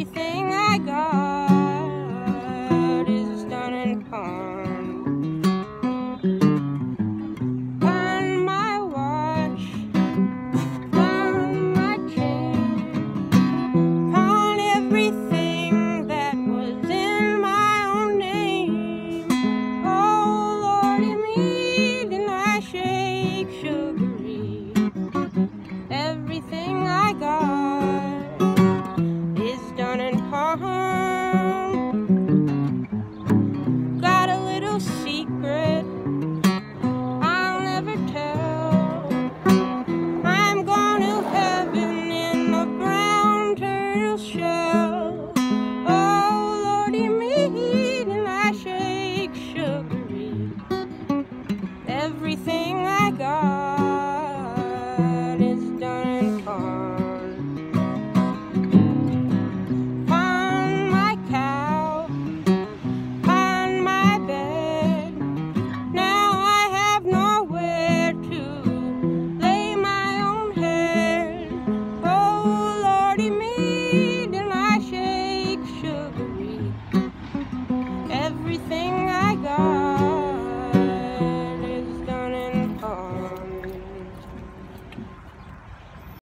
everything I got is a stunning pawn. On my watch, on my chain, on everything that was in my own name. Oh Lord, in me did I shake sugaree. Everything bom.